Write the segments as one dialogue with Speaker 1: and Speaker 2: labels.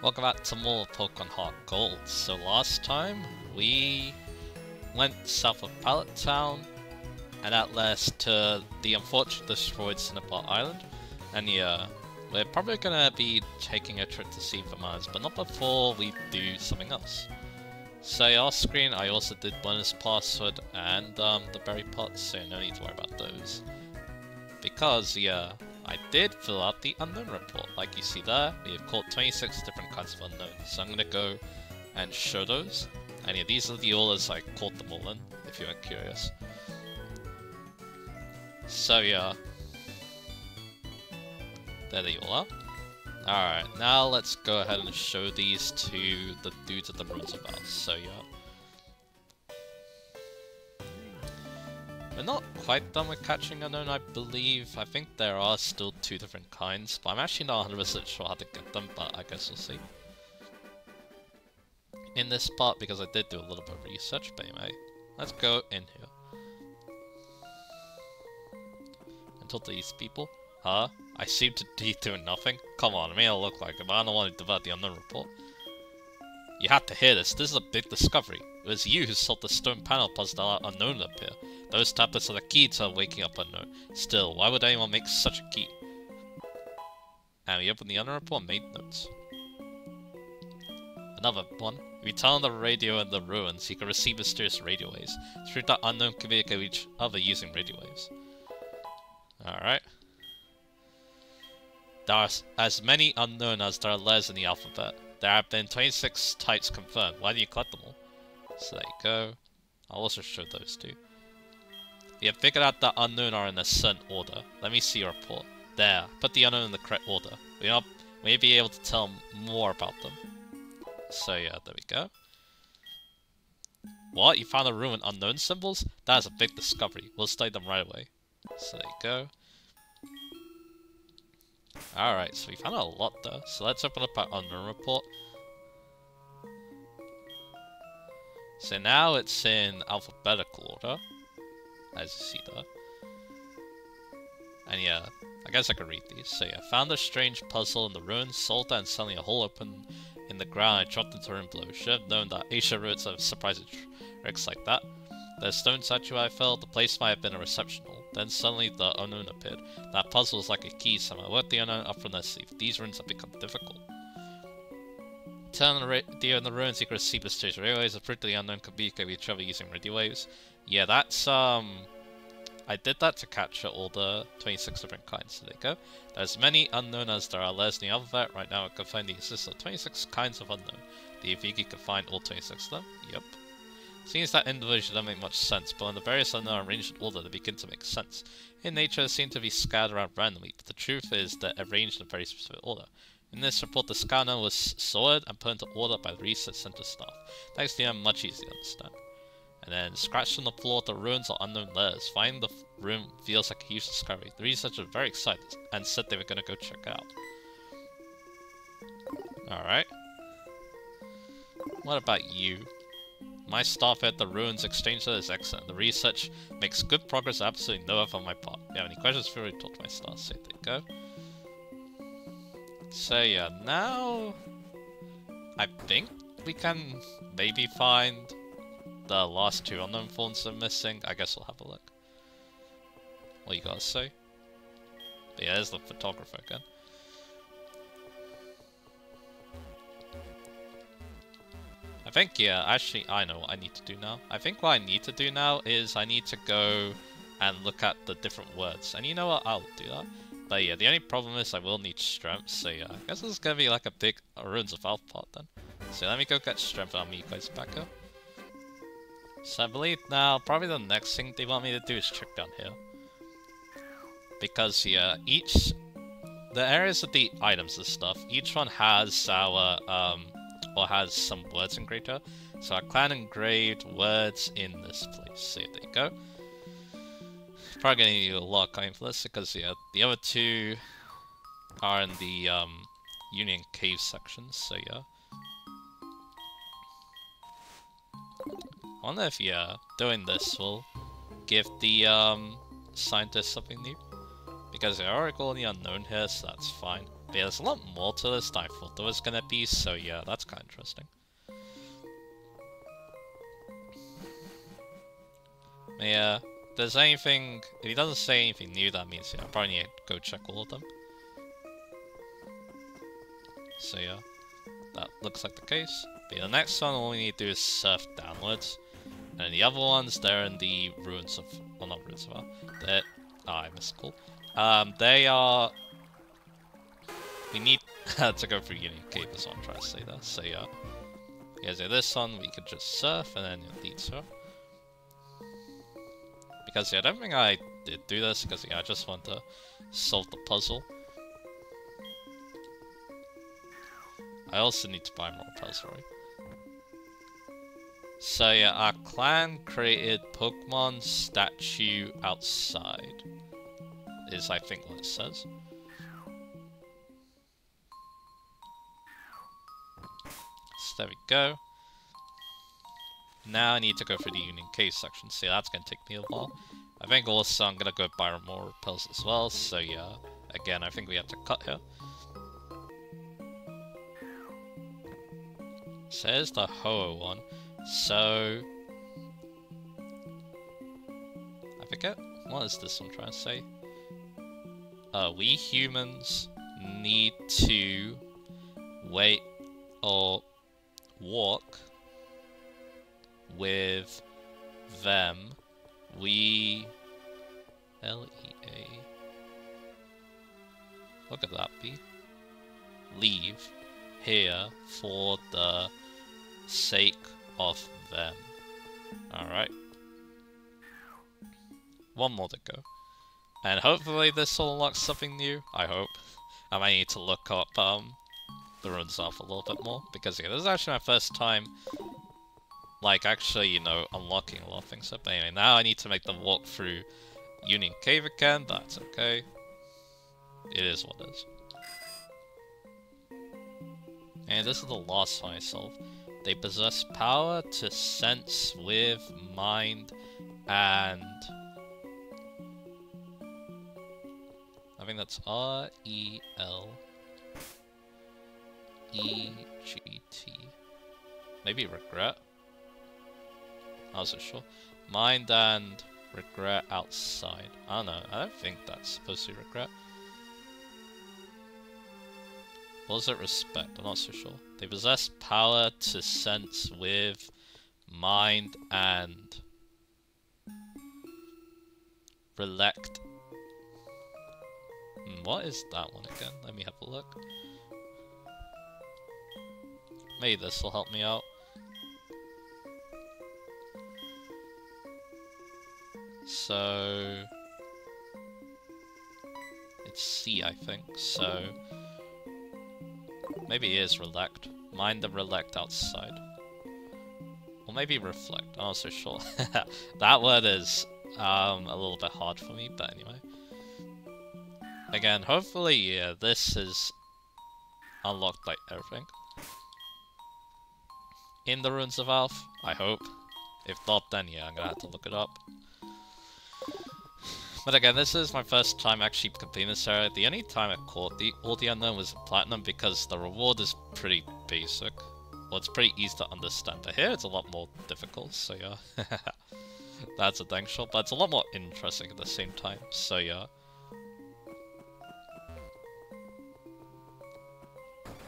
Speaker 1: Welcome back to more Pokemon Heart Gold. So last time we went south of Pallet Town and led us to the unfortunately destroyed Cinnabar Island. And yeah, we're probably gonna be taking a trip to see Mars, but not before we do something else. So off screen I also did bonus password and um, the berry pots, so no need to worry about those. Because yeah, I did fill out the Unown report. Like you see there, we have caught 26 different kinds of Unowns. So I'm going to go and show those. And yeah, these are the orders I caught them all in, if you are curious. So yeah. There they all are. Alright, now let's go ahead and show these to the dudes at the Ruins of Alph. So yeah. We're not quite done with catching Unown, I believe. I think there are still two different kinds, but I'm actually not 100% sure how to get them, but I guess we'll see. In this part, because I did do a little bit of research, but anyway, let's go in here. And talk to these people. Huh? I seem to be doing nothing? Come on, I may not look like it, but I don't want to divert the Unown report. You have to hear this. This is a big discovery. It was you who solved the stone panel puzzle Unown up here. Those tablets are the key to waking up Unown. Still, why would anyone make such a key? And we open the Unown report and made notes. Another one. We turn on the radio in the ruins, you can receive mysterious radio waves. Through that Unown communicate with each other using radio waves. Alright. There are as many Unown as there are letters in the alphabet. There have been 26 types confirmed. Why do you collect them all? So there you go. I'll also show those two. Have figured out that Unown are in a certain order. Let me see your report. There. Put the Unown in the correct order. We may be able to tell more about them. So yeah, there we go. What? You found a ruin Unown symbols? That is a big discovery. We'll study them right away. So there you go. Alright, so we found a lot there. So let's open up our Unown report. So now it's in alphabetical order, as you see there. And yeah, I guess I can read these. So yeah, found a strange puzzle in the ruins, solved that and suddenly a hole opened in the ground I dropped into room below. Should have known that Asia roots have surprising tricks like that. The stone statue I fell, the place might have been a reception hall. Then suddenly the Unown appeared. That puzzle is like a key somehow. Worked the Unown up from their sleeve. These runes have become difficult. The radio in the ruins, the stage radio waves. Approved the Unown communicate with each other using radio waves. Yeah, that's, um... I did that to capture all the 26 different kinds. So there you go. There's as many Unown as there are letters in the alphabet. Right now I can find the existence of 26 kinds of Unown. Think you can find all 26 of them? Yep. Seems that individuals don't make much sense, but when the various Unown are arranged in order, they begin to make sense. In nature, they seem to be scattered around randomly, but the truth is they're arranged in a very specific order. In this report, the scanner was sorted and put into order by the research center staff. Thanks to them, much easier to understand. And then, scratched on the floor, the ruins are Unown letters. Finding the room feels like a huge discovery. The researchers were very excited and said they were going to go check it out. Alright. What about you? My staff at the ruins exchange is excellent. The research makes good progress, absolutely no effort on my part. If you have any questions, feel free to talk to my staff. So there you go. So yeah, now I think we can maybe find the last two Unown forms are missing. I guess we'll have a look. What you guys say? But yeah, there's the photographer again. I think, yeah, actually, I know what I need to do now. I think what I need to do now is I need to go and look at the different words. And you know what? I'll do that. But yeah, the only problem is I will need strength, so yeah, I guess this is gonna be like a big Ruins of Alph part then. So let me go get strength and I'll meet guys back up. So I believe now, probably the next thing they want me to do is check down here. Because yeah, each... The areas of the items and stuff, each one has our, um, or has some words engraved here. So I clan engraved words in this place. So there you go. Probably gonna need a lot of coin for this because yeah, the other two are in the um, Union Cave sections, so yeah. I wonder if yeah, doing this will give the um, scientists something new. Because they're already the Unown here, so that's fine. But yeah, there's a lot more to this than I thought there was gonna be, so yeah, that's kind of interesting. But yeah, there's anything, if he doesn't say anything new, that means yeah, I probably need to go check all of them. So yeah, that looks like the case. But yeah, the next one, all we need to do is surf downwards. And the other ones, they're in the ruins of, well not ruins of, they're, oh, I missed cool. Um, they are, we need to go through Union Cave is what I'm trying to say there. So yeah, yeah, so this one, we could just surf and then it leads her. Because yeah, I don't think I did do this because yeah, I just want to solve the puzzle. I also need to buy more Pelsroy. So yeah, our clan created Pokemon statue outside. Is I think what it says. So there we go. Now I need to go for the Union Cave section. See, that's gonna take me a while. I think also I'm gonna go buy more pills as well. So yeah, again, I think we have to cut here. Here's the Ho-Oh one. So... I forget, what is this I'm trying to say? Uh, we humans need to wait or walk with them. We... L-E-A... Look at that be. Leave here for the sake of them. Alright. One more to go. And hopefully this will unlock something new, I hope. I might need to look up um, the runes off a little bit more, because yeah, this is actually my first time, like, actually, you know, unlocking a lot of things. But anyway, now I need to make the walk through Union Cave again, that's okay. It is what it is. And this is the last one I. They possess power to sense with mind and... I think that's R-E-L... E-G-T... Maybe regret? I wasn't sure. Mind and regret outside. I don't know. I don't think that's supposed to be regret. Was it respect? I'm not so sure. They possess power to sense with mind and relect. Hmm, what is that one again? Let me have a look. Maybe this will help me out. So... It's C, I think. So... Maybe it is Relect. Mind the Relect outside. Or maybe Reflect. I'm not so sure. that word is um, a little bit hard for me, but anyway. Again, hopefully, yeah, this is unlocked like everything. In the Ruins of Alph, I hope. If not, then yeah, I'm gonna have to look it up. But again, this is my first time actually completing this area. The only time I caught the all the Unown was platinum because the reward is pretty basic. Well, it's pretty easy to understand. But here it's a lot more difficult, so yeah. That's a dang shot, but it's a lot more interesting at the same time, so yeah.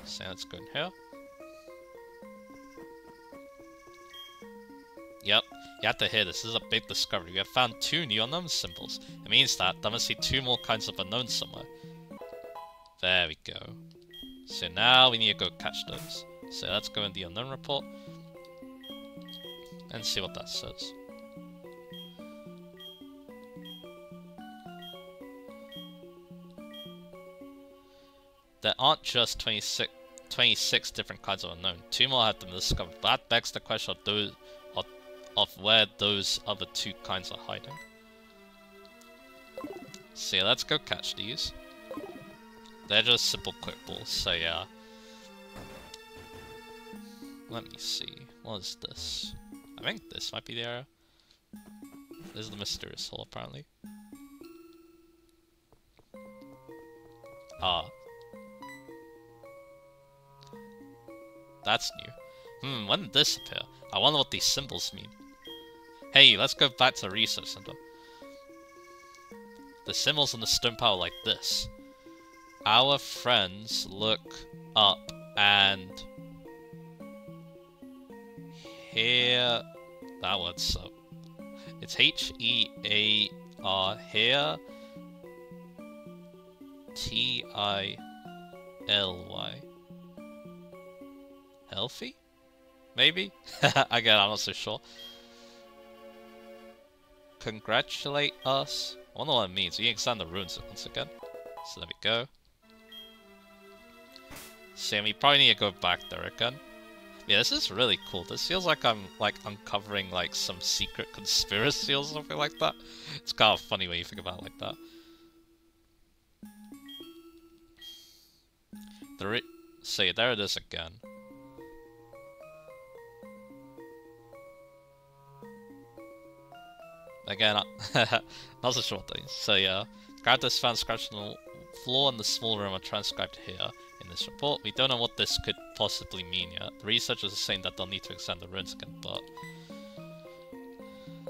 Speaker 1: So let's go in here. Yep, you have to hear this. This is a big discovery. We have found two new Unown symbols. It means that there must be two more kinds of Unown somewhere. There we go. So now we need to go catch those. So let's go in the Unown report. And see what that says. There aren't just 26, 26 different kinds of Unown. Two more have been discovered. That begs the question of those of where those other two kinds are hiding. So yeah, let's go catch these. They're just simple quick balls, so yeah. Let me see. What is this? I think this might be the area. This is the mysterious hole, apparently. Ah. that's new. Hmm, when did this appear? I wonder what these symbols mean. Hey, let's go back to the research center. The symbols on the stone power like this. Our friends look up and here that word's up. It's H E A R here T I L Y. Healthy? Maybe? Again, I'm not so sure. Congratulate us? I wonder what it means. We examine the runes once again. So there we go. Sam, we probably need to go back there again. Yeah, this is really cool. This feels like I'm like uncovering like some secret conspiracy or something like that. It's kind of funny when you think about it like that. See, there it is again. Again, not so short things. So yeah, scratched on the floor in the small room are transcribed here in this report. We don't know what this could possibly mean yet. The researchers are saying that they'll need to extend the runes again, but...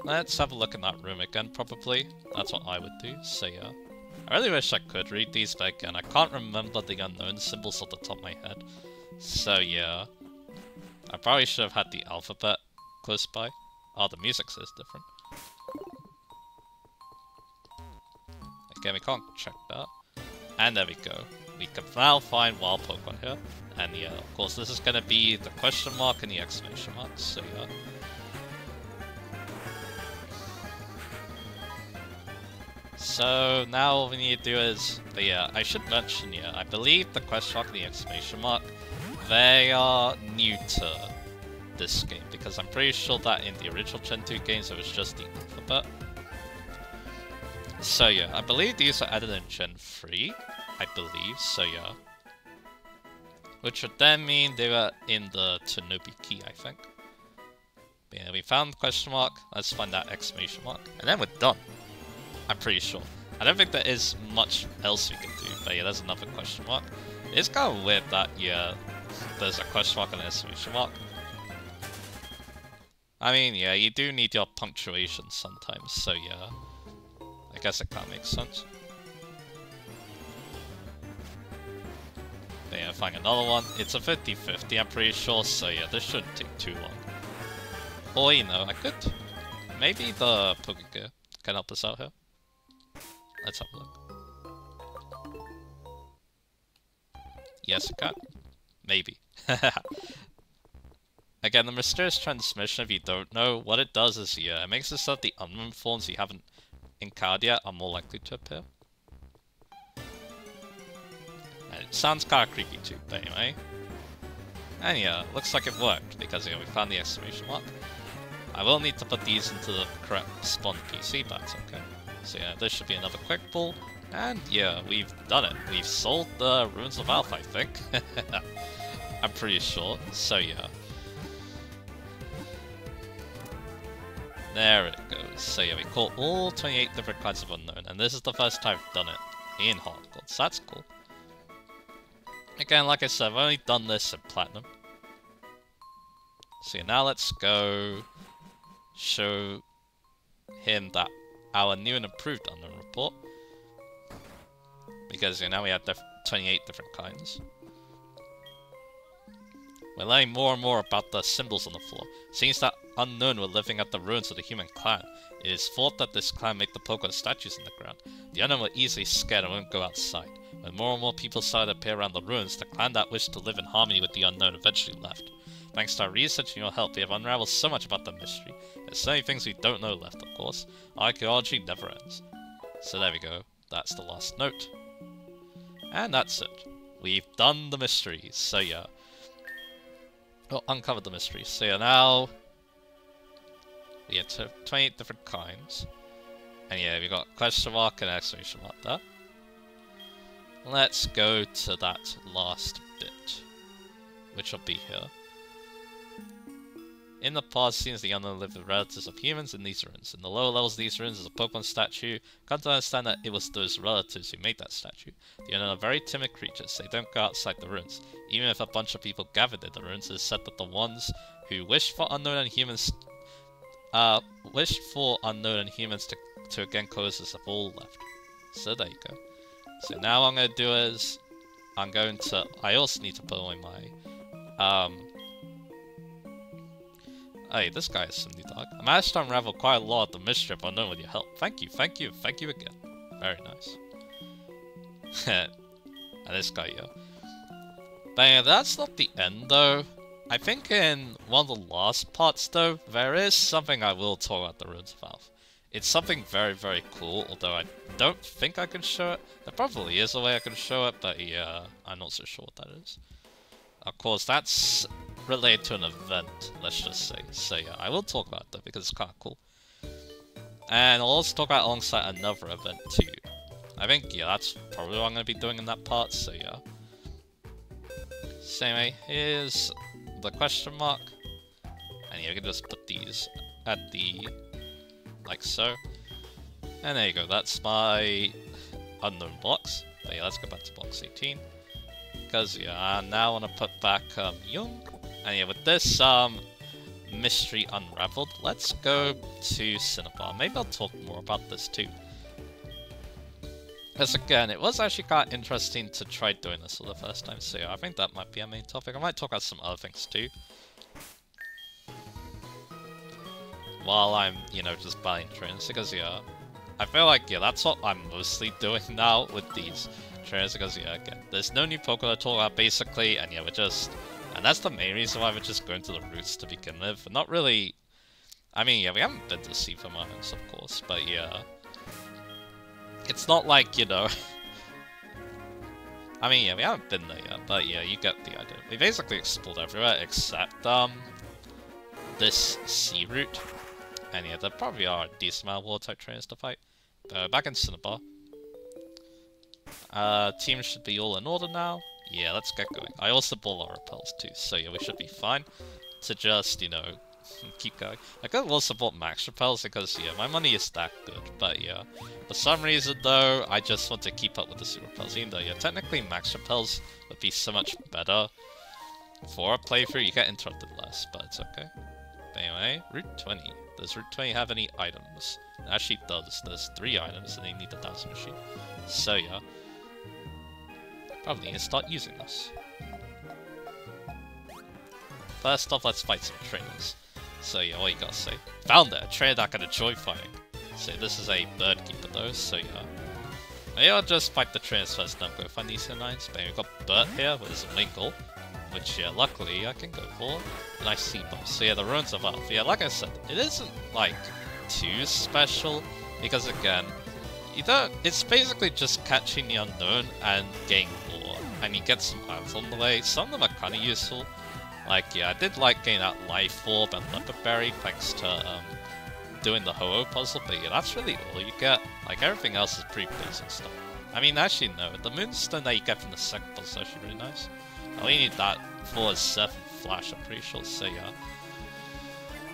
Speaker 1: Let's have a look in that room again, probably. That's what I would do, so yeah. I really wish I could read these, but again, I can't remember the Unown symbols off the top of my head. So yeah. I probably should have had the alphabet close by. Oh, the music says different. Again, we can't check that. And there we go. We can now find wild Pokemon here. And yeah, of course, this is going to be the question mark and the exclamation mark, so yeah. So now all we need to do is, yeah, I should mention, yeah, I believe the question mark and the exclamation mark, they are to this game, because I'm pretty sure that in the original Gen 2 games it was just the alphabet. So yeah, I believe these are added in Gen 3, I believe, so yeah. Which would then mean they were in the Tanoby Key, I think. But yeah, we found question mark, let's find that exclamation mark, and then we're done. I'm pretty sure. I don't think there is much else we can do, but yeah, there's another question mark. It's kind of weird that, yeah, there's a question mark and an exclamation mark. I mean, yeah, you do need your punctuation sometimes, so yeah. I guess it kind of makes sense. But yeah, find another one. It's a 50-50, I'm pretty sure, so yeah, this shouldn't take too long. Or, you know, I could... Maybe the Pokegear can help us out here. Let's have a look. Yes, it can. Maybe. Again, the mysterious transmission, if you don't know, what it does is, yeah, it makes it so that the Unown forms you haven't encountered yet are more likely to appear. And it sounds kind of creepy too, but anyway. And yeah, looks like it worked, because yeah, we found the exclamation mark. I will need to put these into the correct spawn PC, but that's okay. So yeah, this should be another quick pull. And yeah, we've done it. We've sold the Ruins of Alph, I think. I'm pretty sure. So yeah. There it goes. So yeah, we caught all 28 different kinds of Unown, and this is the first time I've done it in Gold, so that's cool. Again, like I said, I've only done this in Platinum. So yeah, now let's go show him that our new and improved Unown report. Because you know, now we have 28 different kinds. We're learning more and more about the symbols on the floor. Seems that Unown were living at the ruins of the human clan. It is thought that this clan make the Pokemon statues in the ground. The Unown were easily scared and wouldn't go outside. When more and more people started to appear around the ruins, the clan that wished to live in harmony with the Unown eventually left. Thanks to our research and your help, we have unraveled so much about the mystery. There's so many things we don't know left, of course. Archaeology never ends. So there we go. That's the last note. And that's it. We've done the mysteries. So yeah. Well, uncovered the mysteries. So yeah, now... Have 28 different kinds. And yeah, we've got question mark and exclamation mark there. Let's go to that last bit. Which will be here. In the past, scenes, the Unown lived with relatives of humans in these ruins. In the lower levels of these ruins is a Pokemon statue. Come to understand that it was those relatives who made that statue. The Unown are very timid creatures. They don't go outside the ruins. Even if a bunch of people gathered in the ruins, it is said that the ones who wish for Unown and humans, uh, wish for Unown and humans to to again coexist have all left. So there you go. So now I'm gonna do is I'm going to. I also need to put away my um Hey, this guy is some new dog. I managed to unravel quite a lot of the of Unown with your help. Thank you, thank you, thank you again. Very nice. and this guy, yo. But yeah, that's not the end though. I think in one of the last parts though, there is something I will talk about the Ruins of Alph. It's something very, very cool, although I don't think I can show it. There probably is a way I can show it, but yeah, I'm not so sure what that is. Of course, that's related to an event, let's just say. So yeah, I will talk about that because it's kind of cool. And I'll also talk about alongside another event too. I think, yeah, that's probably what I'm going to be doing in that part, so yeah. So anyway, here's the question mark. And you can just put these at the... like so. And there you go, that's my Unown blocks. But yeah, let's go back to box 18. Because yeah, I now want to put back um, Young. And yeah, with this um, mystery unraveled, let's go to Cinnabar. Maybe I'll talk more about this too. Because again, it was actually quite interesting to try doing this for the first time, so I think that might be a main topic. I might talk about some other things too. While I'm, you know, just buying trains, because yeah, I feel like, yeah, that's what I'm mostly doing now with these trainers, because yeah, again, there's no new Pokemon talk about basically, and yeah, we're just and that's the main reason why we're just going to the roots to begin with. Not really... I mean, yeah, we haven't been to Sea for Mines, of course, but yeah. It's not like, you know... I mean, yeah, we haven't been there yet, but yeah, you get the idea. We basically explored everywhere except, um... this sea route. And yeah, there probably are a decent amount of water-type trainers to fight. But back in Cinnabar. Uh, teams should be all in order now. Yeah, let's get going. I also bought our repels too, so yeah, we should be fine to just, you know, keep going. I could also bought max repels because, yeah, my money is that good, but yeah. For some reason, though, I just want to keep up with the super repels, even though, yeah, technically max repels would be so much better for a playthrough. You get interrupted less, but it's okay. But anyway, Route 20. Does Route 20 have any items? It actually does. There's three items, and they need the thousand machine. So yeah. Probably need to start using this. First off, let's fight some trainers. So yeah, all you gotta say? Found it! Trainer that can enjoy fighting. So this is a bird keeper though, so yeah. Maybe I'll just fight the trainers first, then go find these nines. But we've got Bert here with his Wingull, which yeah, luckily I can go for. I see them. So yeah, the ruins of Alpha. Yeah, like I said, it isn't like too special because again, you don't. It's basically just catching the Unown and getting more. and you get some items on the way. Some of them are kind of useful. Like, yeah, I did like getting that Life Orb and Leppa Berry thanks to um, doing the Ho-Oh puzzle, but yeah, that's really all you get. Like, everything else is pretty basic stuff. I mean, actually, no, the Moonstone that you get from the second puzzle is actually really nice. I only need that for a 7 Flash, I'm pretty sure, so yeah.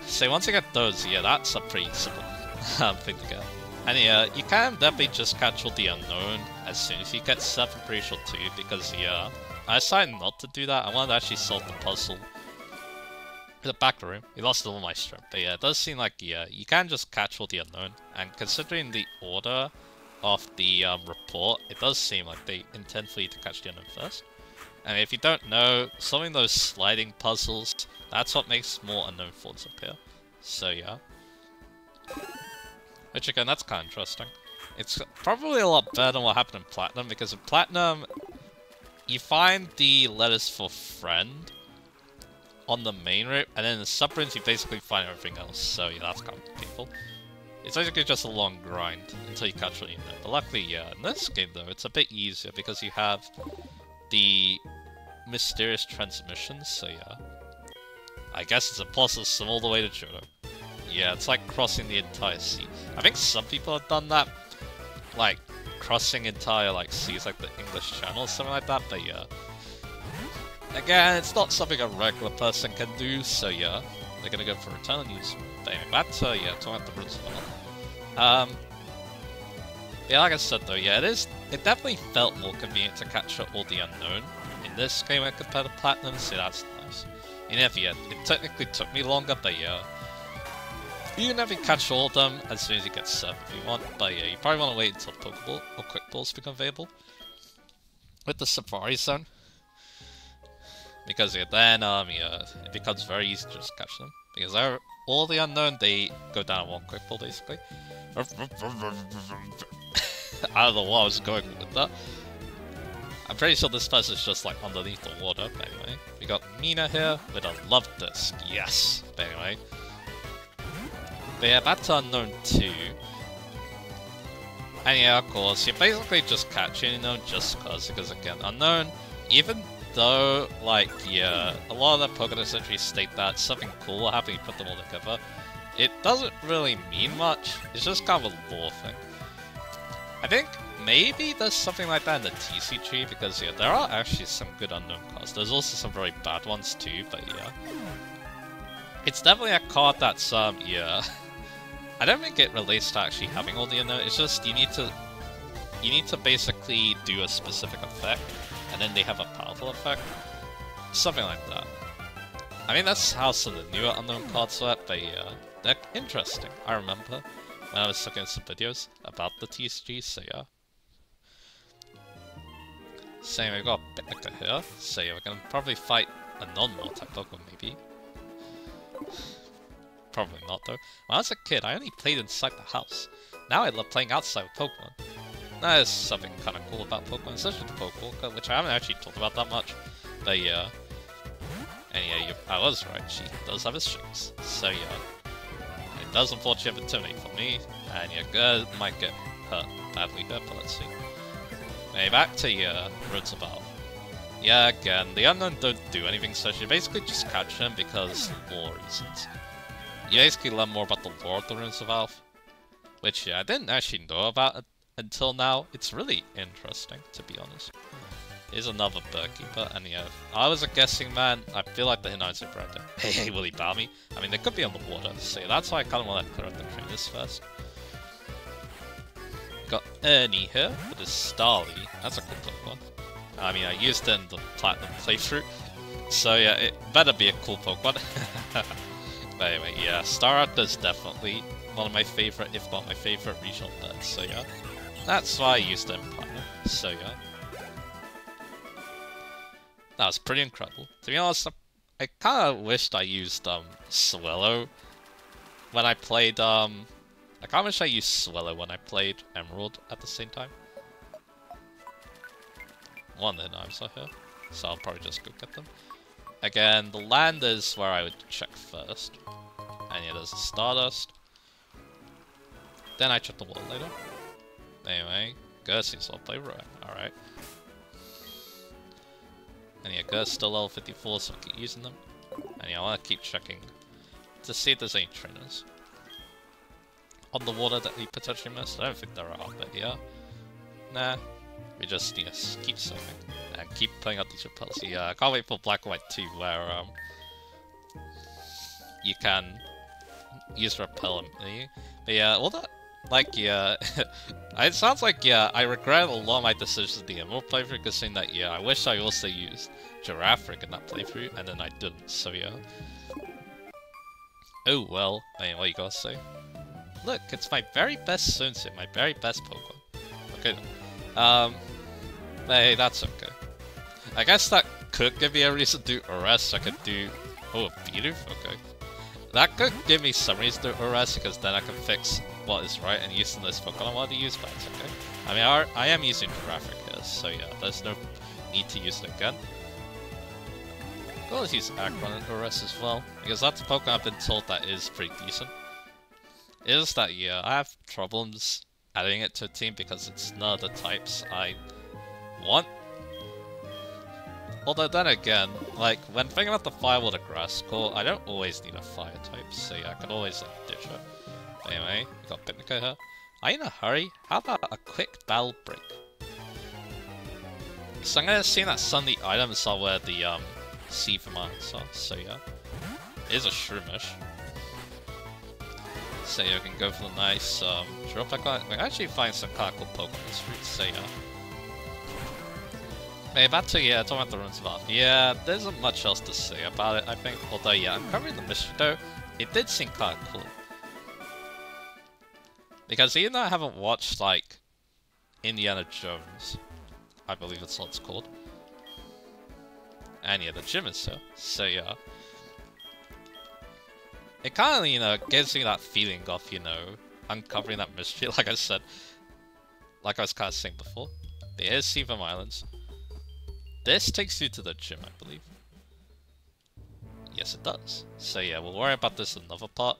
Speaker 1: So once you get those, yeah, that's a pretty simple um, thing to get. And yeah, you can definitely just catch all the Unown as soon as you get stuff, I'm pretty sure too, because yeah, I decided not to do that. I wanted to actually solve the puzzle. In the back room, we lost all my strength, but yeah, it does seem like, yeah, you can just catch all the Unown, and considering the order of the um, report, it does seem like they intend for you to catch the Unown first. And if you don't know, solving those sliding puzzles, that's what makes more Unown forms appear. So yeah. Which again, that's kind of interesting. It's probably a lot better than what happened in Platinum, because in Platinum, you find the letters for friend on the main route, and then in the sub-rooms you basically find everything else, so yeah, that's kind of painful. It's basically just a long grind until you catch what you know. But luckily, yeah, in this game though, it's a bit easier because you have the mysterious transmissions, so yeah. I guess it's a puzzle system all the way to Johto. Yeah, it's like crossing the entire sea. I think some people have done that, like crossing entire like seas like the English Channel something like that, but yeah. Again, it's not something a regular person can do, so yeah. they're gonna go for return use But anyway, to, yeah, talking about the well. Um, yeah, like I said though, yeah, it is, it definitely felt more convenient to capture all the Unown in this game compared to Platinum, so that's nice. And if, it technically took me longer, but yeah, you can never catch all of them as soon as you get served if you want, but yeah, you probably want to wait until Pokeball or Quick Balls become available. With the Safari Zone. Because yeah, then um, yeah, it becomes very easy to just catch them. Because all the Unown, they go down one Quick Ball basically. I don't know what I was going with that. I'm pretty sure this person's just like underneath the water, anyway. We got Mina here with a love disc, yes. But anyway, but yeah, that's Unown too. And yeah, of course, you're basically just catching Unown just cause, because again, Unown, even though, like, yeah, a lot of the Pokemon entries state that something cool will happen, you put them all together, it doesn't really mean much, it's just kind of a lore thing. I think maybe there's something like that in the TCG, because yeah, there are actually some good Unown cards. There's also some very bad ones too, but yeah. It's definitely a card that's, um, yeah... I don't think it relates to actually having all the Unown, it's just you need to you need to basically do a specific effect, and then they have a powerful effect. Something like that. I mean, that's how some of the newer Unown cards work, but yeah, they're interesting. I remember when I was looking at some videos about the TCG, so yeah. Same, we've got Picnicker here, so yeah, we're gonna probably fight a non-more type Pokemon, maybe. Probably not, though. When I was a kid, I only played inside the house. Now I love playing outside with Pokemon. There's something kind of cool about Pokemon, especially the Pokemon, which I haven't actually talked about that much. But yeah. And yeah, I was right, she does have a strings. So yeah. It does unfortunately have Tony for me, and yeah, girl might get hurt badly hurt, but let's see. Anyway, back to Ruins of Alph. Yeah, again, the Unown don't do anything, so you basically just catch them because lore reasons you basically learn more about the lore of the Ruins of Alph. Which, yeah, I didn't actually know about until now. It's really interesting, to be honest. Here's another Bird Keeper, and yeah, uh, I was a guessing man. I feel like the Hinai's around it. Hey, hey, will he bow me? I mean, they could be on the water, so that's why I kind of want to clear up the trainers first. Got Ernie here with his Starly. That's a cool Pokemon. I mean, I used it in the Platinum playthrough, so yeah, it better be a cool Pokemon. But anyway, yeah, Staraptor is definitely one of my favorite, if not my favorite regional birds, so yeah. That's why I used Empire, so yeah. That was pretty incredible. To be honest, I kinda wished I used, um, Swellow when I played, um... I kinda wish I used Swellow when I played Emerald at the same time. One of the knives are here, so I'll probably just go get them. Again, the land is where I would check first. And yeah, there's a Stardust. Then I check the wall later. Anyway, Gersi's all play right. Alright. And yeah, Ger's still level 54, so I keep using them. And yeah, I want to keep checking to see if there's any trainers on the water that we potentially missed. I don't think there are, but yeah. Nah, we just need to keep surfing and keep playing out these repels. Yeah, I can't wait for Black and White 2 where um, you can use repel and But yeah, all that like yeah, it sounds like yeah, I regret a lot of my decisions in the Emerald playthrough because saying that yeah, I wish I also used Girafarig in that playthrough and then I didn't, so yeah. Oh well, I mean, what you gotta say? Look, it's my very best Sunset, my very best Pokemon. Okay, um, hey, that's okay. I guess that could give me a reason to arrest. I could do... Oh, Bidoof? Okay. That could give me some reason to arrest because then I can fix what is right and use this Pokemon I want to use, but it's okay. I mean, I, I am using Graphic here, so yeah, there's no need to use it again. I'll use Aggron and Arrest as well, because that's a Pokemon I've been told that is pretty decent. It is that, yeah, I have problems adding it to a team because it's none of the types I want Although then again, like, when thinking about the fire water grass core, I don't always need a fire type, so yeah, I can always like, ditch it. Anyway, we got Picnicker here. Are you in a hurry? How about a quick battle break? So I'm gonna assume that some of the items are where the um, sea are, so yeah. is a Shroomish. So you can go for the nice um, drop on. We actually find some cool Pokemon so yeah. Hey, back to, yeah, talking about the runes of Yeah, there isn't much else to say about it, I think. Although, yeah, I'm covering the mystery though. It did seem kind of cool. Because even though I haven't watched, like, Indiana Jones, I believe that's what it's called. And yeah, the gym is here, so yeah. It kind of, you know, gives me that feeling of, you know, uncovering that mystery, like I said. Like I was kind of saying before. Is Seafoam Islands. This takes you to the gym, I believe. Yes, it does. So yeah, we'll worry about this another part.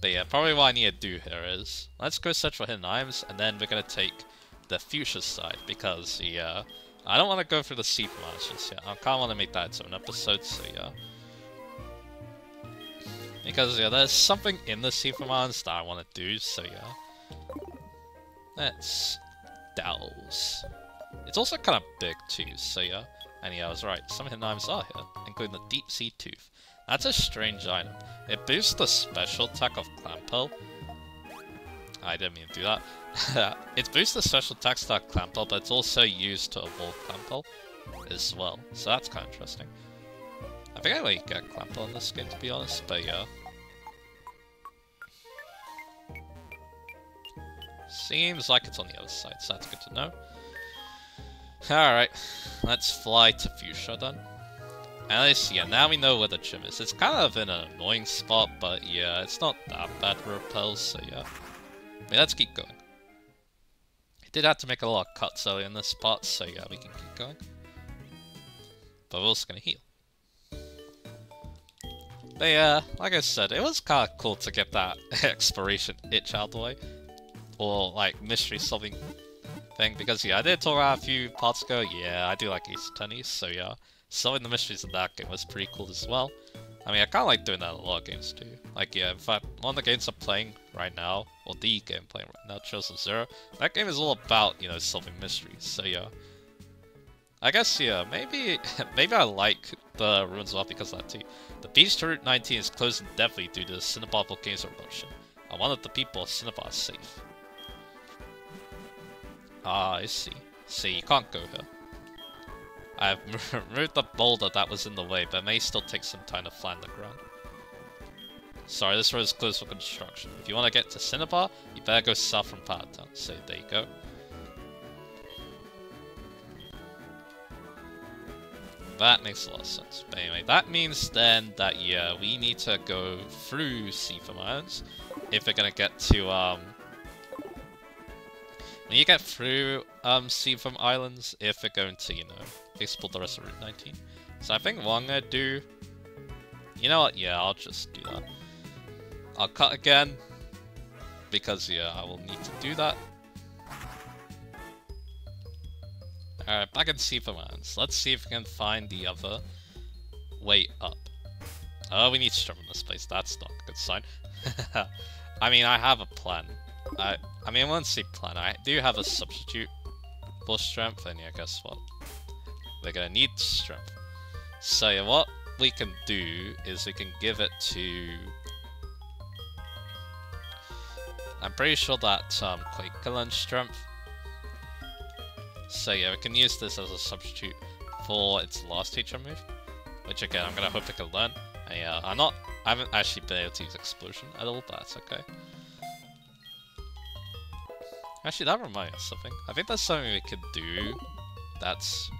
Speaker 1: But yeah, probably what I need to do here is, let's go search for hidden items, and then we're gonna take the fuchsia side, because, yeah, I don't want to go through the sea just yet. I kinda want to make that its own episode, so yeah. Because, yeah, there's something in the mines that I want to do, so yeah. Let's... Dowels. It's also kind of big too, so yeah. And yeah, I was right, some hidden items are here, including the Deep Sea Tooth. That's a strange item. It boosts the special attack of Clamperl. I didn't mean to do that. it boosts the special attack of Clamperl, but it's also used to evolve Clamperl as well. So that's kind of interesting. I think I might get Clamperl on this game to be honest, but yeah. Seems like it's on the other side, so that's good to know. Alright, let's fly to Fuchsia then. At least, yeah, now we know where the gym is. It's kind of in an annoying spot, but yeah, it's not that bad for repels, so yeah. I mean, let's keep going. I did have to make a lot of cuts early in this spot, so yeah, we can keep going. But we're also gonna heal. But yeah, like I said, it was kind of cool to get that exploration itch out the way. Or, like, mystery solving thing, because yeah, I did talk about a few parts ago, yeah, I do like Ace Attorney, so yeah solving the mysteries in that game was pretty cool as well. I mean, I kind of like doing that in a lot of games too. Like, yeah, in fact, one of the games I'm playing right now, or the game I'm playing right now, Chosen Zero, that game is all about, you know, solving mysteries, so yeah. I guess, yeah, maybe maybe I like the Ruins of because of that too. The beach to Route 19 is closed indefinitely due to the Cinnabar volcanoes eruption. I wanted the people of Cinnabar safe. Ah, I see. See, you can't go here. I've removed the boulder that was in the way, but it may still take some time to flatten the ground. Sorry, this road is closed for construction. If you want to get to Cinnabar, you better go south from Town. So there you go. That makes a lot of sense. But anyway, that means then that, yeah, we need to go through Seafoam Islands if we're gonna get to, um... When you get through, um, Seafoam Islands, if we're going to, you know, explore the rest of Route 19. So I think what I'm gonna do... You know what? Yeah, I'll just do that. I'll cut again. Because, yeah, I will need to do that. Alright, back in Seavermans. Let's see if we can find the other way up. Oh, we need strength in this place. That's not a good sign. I mean, I have a plan. I, I mean, once say plan, I do have a substitute for strength, and yeah, guess what? They're gonna need strength. So what we can do is we can give it to... I'm pretty sure that um, Quake strength. So yeah, we can use this as a substitute for its last teacher move. Which again, I'm gonna hope it can learn. And yeah, uh, I'm not, I haven't actually been able to use Explosion at all, but that's okay. Actually, that reminds me of something. I think that's something we could do that's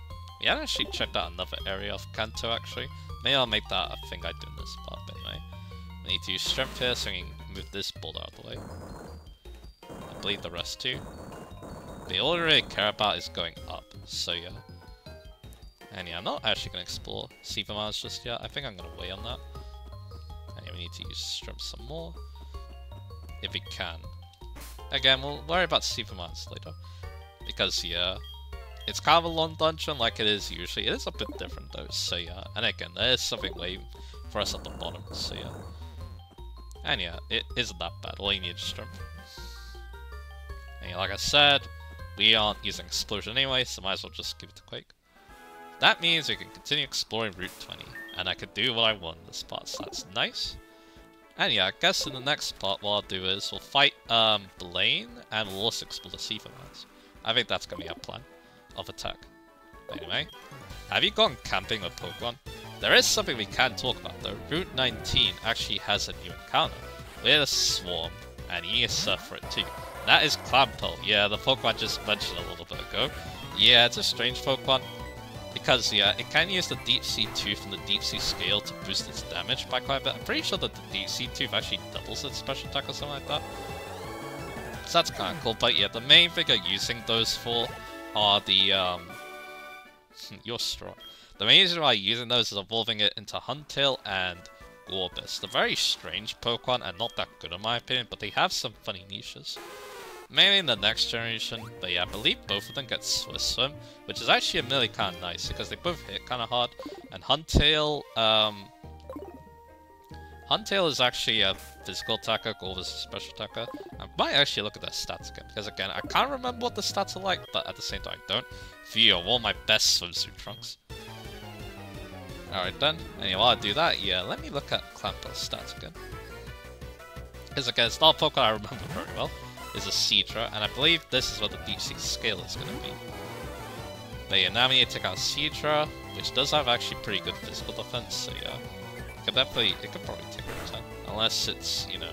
Speaker 1: we haven't actually checked out another area of Kanto, actually. Maybe I'll make that a thing I do in this part, but anyway. I need to use Strength here so we can move this boulder out of the way. I believe the rest too. The all I really care about is going up, so yeah. And yeah, I'm not actually going to explore Seafoam Islands just yet. I think I'm going to wait on that. And yeah, we need to use Strength some more. If we can. Again, we'll worry about Seafoam Islands later. Because, yeah, it's kind of a long dungeon like it is usually. It is a bit different though, so yeah. And again, there is something waiting for us at the bottom, so yeah. And yeah, it isn't that bad. All you need is strength. And yeah, like I said, we aren't using explosion anyway, so might as well just give it to Quake. That means we can continue exploring Route 20, and I can do what I want in this part, so that's nice. And yeah, I guess in the next part what I'll do is we'll fight um, Blaine, and we'll also explore the Mines. I think that's going to be our plan of attack. Anyway, have you gone camping with Pokemon? There is something we can talk about though. Route 19 actually has a new encounter. With a Swarm, and surf for it too. That is Clamperl. Yeah, the Pokemon just mentioned a little bit ago. Yeah, it's a strange Pokemon. Because, yeah, it can use the Deep Sea Tooth and the Deep Sea Scale to boost its damage by quite a bit. I'm pretty sure that the Deep Sea Tooth actually doubles its special attack or something like that. So that's kind of cool. But yeah, the main thing I'm using those for are the, um... you're strong. The main reason why I'm using those is evolving it into Huntail and Gorebyss. They're very strange Pokemon and not that good in my opinion, but they have some funny niches. Mainly in the next generation, but yeah, I believe both of them get Swift Swim, which is actually a really kind of nice because they both hit kind of hard. And Huntail, um, Huntail is actually a physical attacker, Gorebyss is a special attacker. I might actually look at their stats again, because again, I can't remember what the stats are like, but at the same time, I don't. View one of my best swimsuit trunks. Alright then, and while I do that, yeah, let me look at Clamperl's stats again. Because again, it's not Pokemon I remember very well is a Seadra, and I believe this is what the Deep Sea Scale is going to be. But yeah, now we need to take out Seadra, which does have actually pretty good physical defense, so yeah. It could definitely, it could probably take out 10. Unless it's, you know,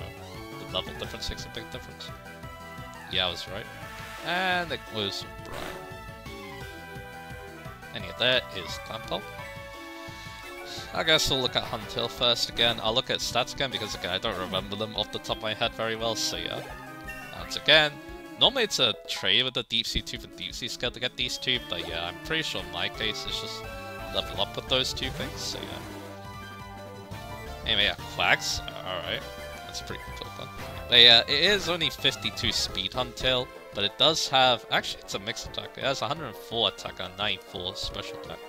Speaker 1: the level difference makes a big difference. Yeah, I was right. And it was Brian. And yeah, that is Clamperl. I guess we'll look at Huntail first again. I'll look at stats again because again I don't remember them off the top of my head very well, so yeah. Once again, normally it's a trade with the Deep Sea Tooth and Deep Sea Scale to get these two, but yeah, I'm pretty sure in my case it's just level up with those two things, so yeah. Anyway, yeah, Quacks, alright, that's a pretty cool Pokemon. But yeah, it is only 52 speed Huntail, but it does have, actually it's a mixed attack, it has 104 attack and 94 special attack,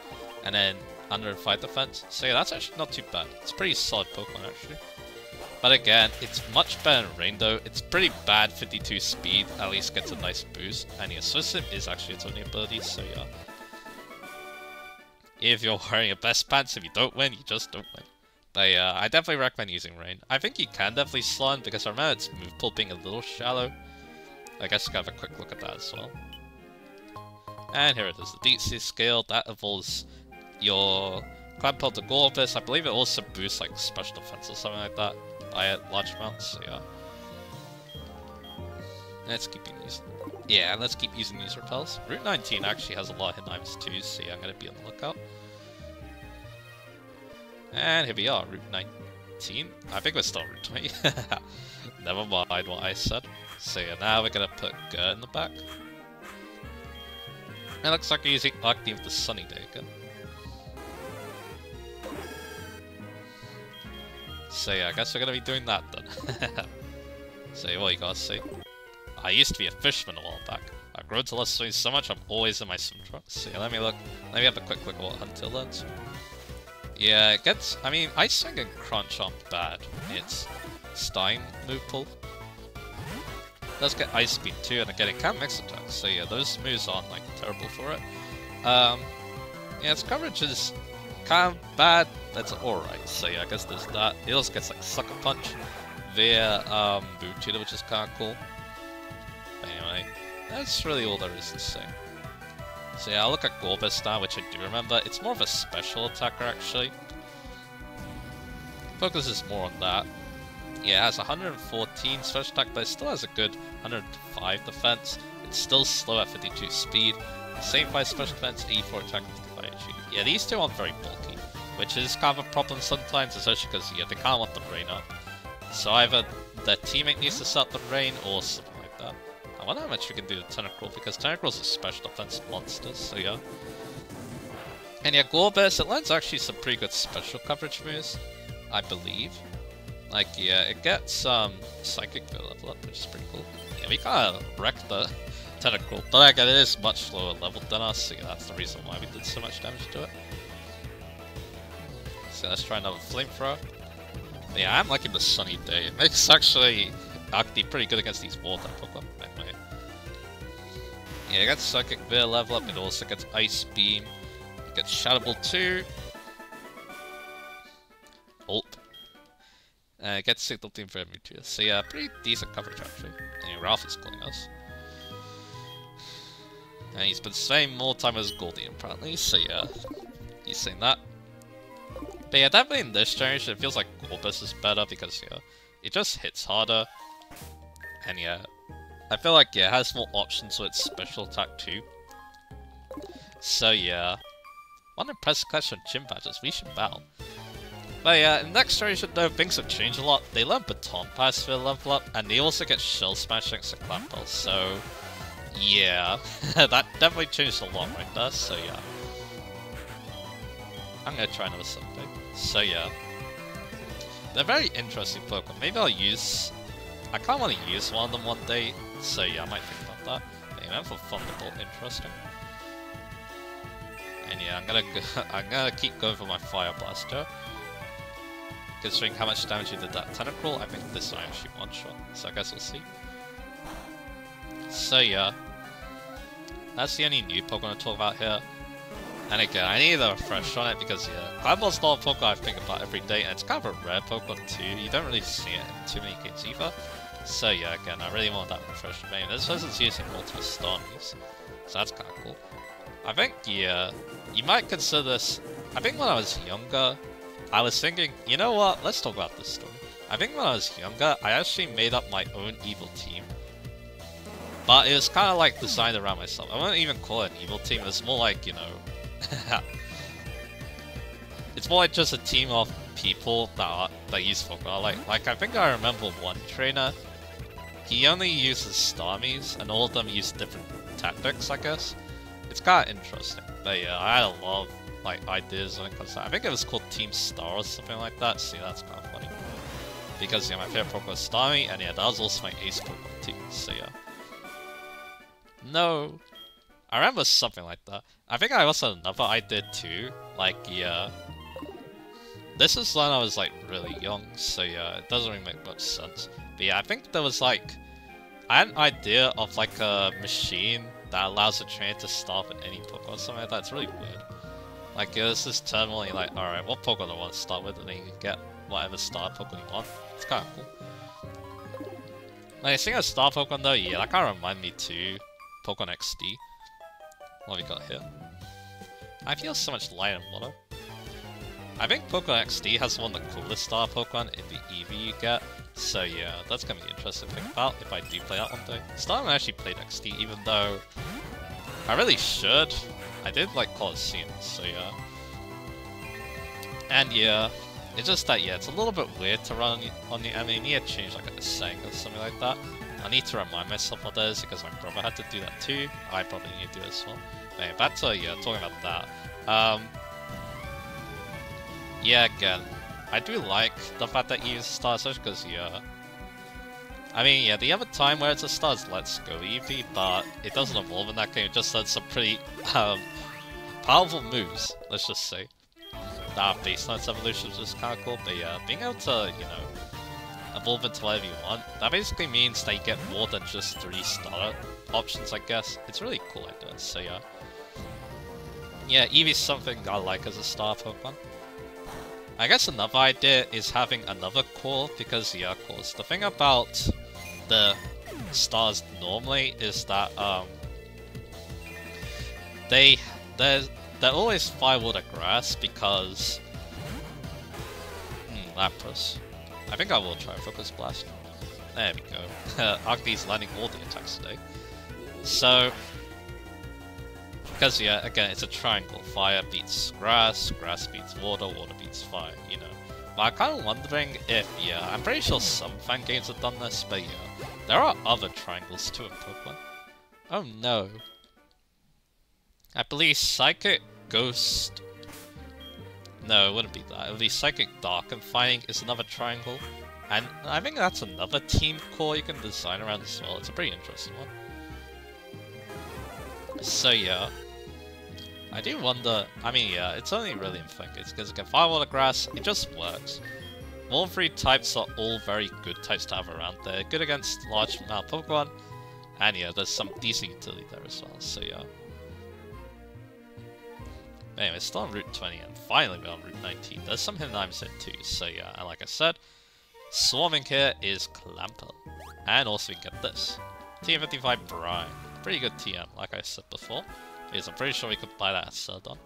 Speaker 1: and then 105 defense, so yeah, that's actually not too bad. It's pretty solid Pokemon actually. But again, it's much better in rain though. It's pretty bad 52 speed, at least gets a nice boost. And yeah, Swift is actually its only ability, so yeah. If you're wearing your best pants, if you don't win, you just don't win. But yeah, I definitely recommend using Rain. I think you can definitely slot because I remember its move pool being a little shallow. I guess you have a quick look at that as well. And here it is, the Deep Sea Scale, that evolves your Clamperl to Gorebyss. I believe it also boosts like special defense or something like that by large amounts, so yeah. Let's keep using Yeah, let's keep using these repels. Route 19 actually has a lot of hidden items too, so yeah, I'm gonna be on the lookout. And here we are, Route 19. I think we're still Route 20. Never mind what I said. So yeah, now we're gonna put Gert in the back. It looks like we're using Arctic of the Sunny Day again. So yeah, I guess we're gonna be doing that then. so what you gotta see. I used to be a fisherman a while back. I've grown to love swimming so much I'm always in my swim trunks. Yeah, let me look. Let me have a quick look at what learns. Yeah, it gets. I mean, Ice Swing and Crunch aren't bad. It's Stein move pull. Does get Ice Speed too, and again, it can mix attacks. So yeah, those moves aren't like terrible for it. Um, yeah, its coverage is bad, that's alright. So yeah, I guess there's that. It also gets like Sucker Punch via um, Boot which is kind of cool. Anyway, that's really all there is to say. So yeah, I'll look at Gorebyss now, which I do remember. It's more of a special attacker actually. Focuses more on that. Yeah, it has 114 special attack, but it still has a good 105 defense. It's still slow at 52 speed. Same 5 special defense, 84 attack, 55 HP. Yeah, these two aren't very bulky which is kind of a problem sometimes, especially because yeah, they can't want the rain up. So either their teammate needs to set the rain or something like that. I wonder how much we can do to Tentacruel, because Tentacruel's a special defense monster, so yeah. And yeah, Gorebyss, it learns actually some pretty good special coverage moves, I believe. Like, yeah, it gets um, Psychic level up, which is pretty cool. Yeah, we kind of wrecked the Tentacruel, but again, it is much lower level than us, so that's the reason why we did so much damage to it. So let's try another flamethrower. Yeah, I'm liking the sunny day. It makes actually Arctic pretty good against these water Pokemon. Yeah, it gets Psychic Veil level up, it also gets Ice Beam. Get Shadow Ball 2. Ult. Uh, get Signal Beam for Mewtwo. So yeah, pretty decent coverage actually. And Ralph is calling us. And he's been saying more time as Goldie apparently, so yeah. He's saying that. But yeah, definitely in this generation it feels like Gorebyss is better because yeah, it just hits harder. And yeah, I feel like yeah, it has more options with its special attack too. So yeah. One impressive collection of gym badges, we should bow. But yeah, in the next generation though, things have changed a lot. They learn Baton Pass for level up, and they also get Shell Smash thanks to Clamperl, so... Yeah, that definitely changed a lot right there, so yeah. I'm gonna try another something. So yeah. They're very interesting Pokemon. Maybe I'll use... I kinda wanna use one of them one day, so yeah, I might think about that. Anyway, for Thunderbolt, interesting. And yeah, I'm gonna go, I'm gonna keep going for my Fire Blaster. Considering how much damage he did that Tentacruel, I think this is actually one shot. So I guess we'll see. So yeah. That's the only new Pokemon to talk about here. And again, I need a refresh on it because yeah, Clamperl's not a Pokemon I think about every day, and it's kind of a rare Pokemon too. You don't really see it in too many games either. So yeah, again, I really want that refresh main. This person's using multiple Starmies, so that's kind of cool. I think, yeah, you might consider this... I think when I was younger, I was thinking, you know what, let's talk about this story. I think when I was younger, I actually made up my own evil team. Uh, but it was kind of like designed around myself. I wouldn't even call it an evil team, it's more like, you know... it's more like just a team of people that are, that use Pokemon. Like, mm-hmm. like, I think I remember one trainer, he only uses Starmies, and all of them use different tactics, I guess. It's kind of interesting. But yeah, I had a lot of like ideas when it comes to I think it was called Team Star or something like that. See, that's kind of funny. Because yeah, my favorite Pokemon was Starmie, and yeah, that was also my ace Pokemon team. So yeah. No. I remember something like that. I think I also another idea too. Like, yeah. This is when I was like really young, so yeah, it doesn't really make much sense. But yeah, I think there was like I had an idea of like a machine that allows the train to stop at any Pokemon or something like that. It's really weird. Like, there's this terminal, you're like, alright, what Pokemon do I want to start with? And then you can get whatever star Pokemon you want. It's kind of cool. Like, seeing a star Pokemon though, yeah, that kind of remind me too. Pokemon XD. What have we got here? I feel so much light and water. I think Pokemon XD has one of the coolest star Pokemon in the Eevee you get. So yeah, that's gonna be interesting to think about if I do play that one day. Still haven't actually played XD, even though I really should. I did like Colosseum, so yeah. And yeah, it's just that, yeah, it's a little bit weird to run on the, need to change like a saying or something like that. I need to remind myself of this because my brother had to do that too. I probably need to do it as well. But anyway, back to, yeah, talking about that. Um, yeah, again, I do like the fact that you use Star Search because, yeah, I mean, yeah, the other time where it's a star is Let's Go Eevee, but it doesn't evolve in that game, it just does some pretty um, powerful moves, let's just say. Based on evolution is just kind of cool, but yeah, being able to, you know, evolve into whatever you want, that basically means that you get more than just three starter options, I guess. It's really cool idea, so yeah. Yeah, Eevee's something I like as a star Pokemon. I guess another idea is having another core, because yeah, of course, the thing about the stars normally is that um, they they're they're always firewater grass because hmm, Lapras. I think I will try Focus Blast. There we go. Agni's landing all the attacks today. So because yeah, again, it's a triangle. Fire beats grass, grass beats water, water beats fire. You know. But I'm kind of wondering if yeah, I'm pretty sure some fan games have done this, but yeah. There are other triangles too in Pokemon. Oh no. I believe Psychic Ghost... No, it wouldn't be that. It would be Psychic Dark, and Fighting is another triangle. And I think that's another team core you can design around as well. It's a pretty interesting one. So yeah. I do wonder... I mean, yeah, it's only really in It's because it can Fire, Water, Grass. It just works. All three types are all very good types to have around. They're good against large amount Pokemon, and yeah, there's some decent utility there as well, so yeah. Anyway, still on Route 20, and finally we're on Route 19. There's some I'm in too, so yeah, and like I said, swarming here is Clamperl. And also we get this. TM55 Brine. Pretty good TM, like I said before. Because I'm pretty sure we could buy that at Celadon.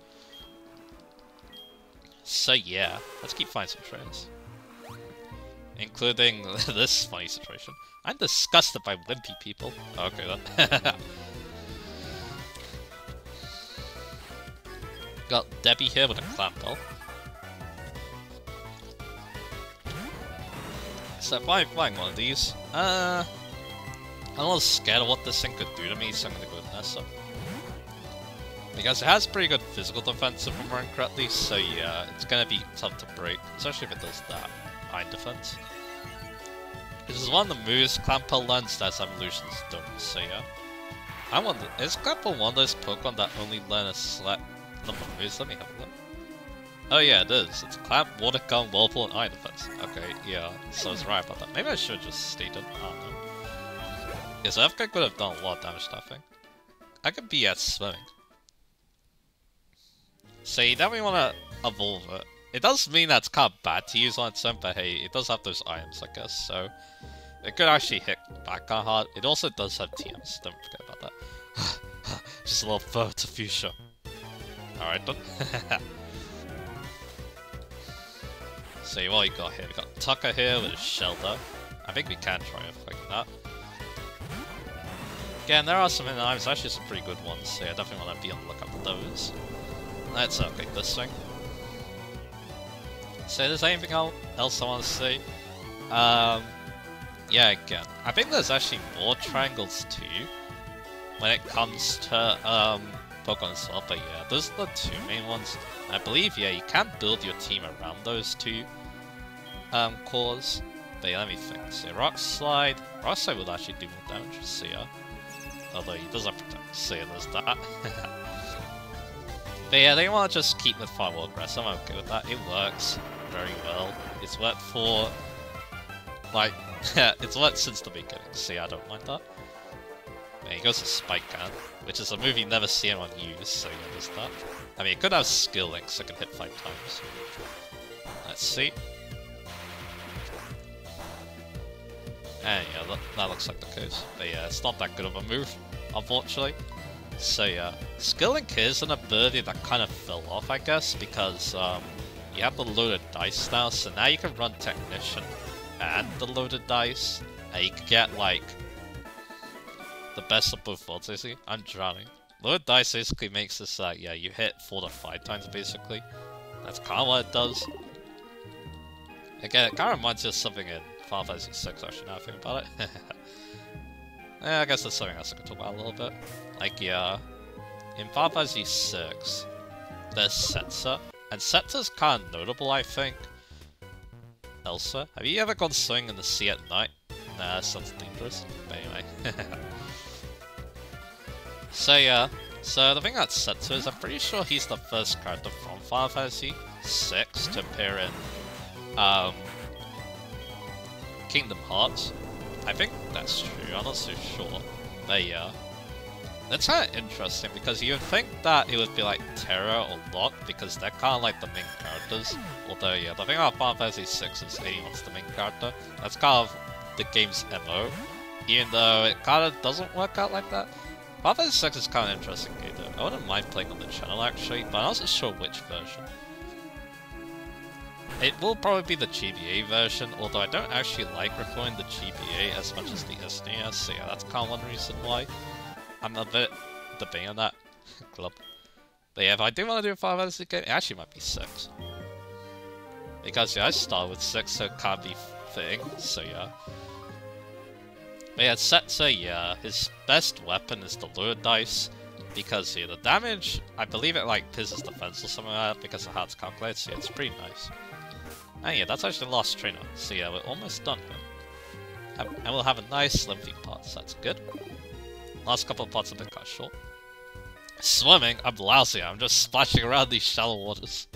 Speaker 1: So yeah, let's keep finding some trails. Including this funny situation. I'm disgusted by wimpy people. Okay then. Got Debbie here with a Clamperl. So if I'm flying one of these, uh, I'm a little scared of what this thing could do to me, so I'm gonna go with Nessa. Because it has pretty good physical defense if I'm running correctly, so yeah, it's gonna be tough to break, especially if it does that iron defense. This is one of the moves Clamperl learns that evolutions don't, so yeah. I wonder, is Clamperl one of those Pokemon that only learn a select number? Let me have a look. Oh yeah, it is. It's Clamp, Water Gun, Whirlpool, and Iron Defense. Okay, yeah, so I was right about that. Maybe I should just stated, I don't know. Yeah, so Earthquake would have done a lot of damage to that thing. I could be at swimming. So you we want to evolve it. It does mean that's kind of bad to use on its own, but hey, it does have those items, I guess, so... It could actually hit back kind of hard. It also does have TMs, don't forget about that. Just a little further to future. Alright, done. So what we got here? We got Tucker here with Shellder. I think we can try it like that. Again, there are some knives, actually some pretty good ones, so I definitely want to be on the lookout for those. Let's upgrade this thing. So there's anything else I want to see? Um, yeah, again, I think there's actually more triangles too when it comes to um, Pokemon itself, but yeah, those are the two main ones. I believe, yeah, you can build your team around those two um, cores. But yeah, let me think. So Rock Slide. Rock Slide would actually do more damage, so yeah. Although he does have protect, yeah, there's that. but yeah, they want to just keep with Firewall Grass. I'm okay with that. It works very well. It's worked for, like, it's worked since the beginning, yeah, I don't mind that. Yeah, he goes to Spike Gun, which is a move you never see anyone use, so yeah, there's that. I mean, it could have skill links so it can hit five times. Let's see. And yeah, that, that looks like the case. But yeah, it's not that good of a move, unfortunately. So yeah, Skill Link is an ability that kind of fell off, I guess, because um, you have the loaded dice now, so now you can run Technician and the loaded dice, and you can get, like, the best of both worlds, basically. I'm drowning. Loaded dice basically makes this, uh, yeah, you hit 4 to 5 times, basically. That's kind of what it does. Again, it kind of reminds you of something in Final Fantasy 6 actually, now I think about it. yeah, I guess that's something else I could talk about a little bit. Like, yeah, in Final Fantasy 6, there's Setzer, and Setzer's kind of notable, I think. Elsa, have you ever gone swimming in the sea at night? Nah, sounds dangerous. But anyway. so yeah, so the thing about Setzer is I'm pretty sure he's the first character from Final Fantasy 6 to appear in um, Kingdom Hearts. I think that's true, I'm not so sure. But yeah. That's kind of interesting because you'd think that it would be like Terra or Locke because they're kind of like the main characters. Although, yeah, the thing about Final Fantasy VI is anyone's the main character. That's kind of the game's MO. Even though it kind of doesn't work out like that. Fantasy VI is kind of interesting game though. I wouldn't mind playing on the channel actually, but I'm not sure which version. It will probably be the GBA version, although I don't actually like recording the GBA as much as the SNES, so yeah, that's kind of one reason why. I'm a bit debating on that club. But yeah, if I do want to do a Final Fantasy game, it actually might be 6. Because yeah, I started with 6, so it can't be fitting, so yeah. But yeah, Setzer, yeah, uh, his best weapon is the lure dice, because yeah, the damage, I believe it like pisses defense or something like that, because of how it's calculated, so yeah, it's pretty nice. And yeah, that's actually the last trainer. So yeah, we're almost done here. And we'll have a nice lengthy part, so that's good. Last couple of parts have been cut short. Swimming? I'm lousy, I'm just splashing around these shallow waters.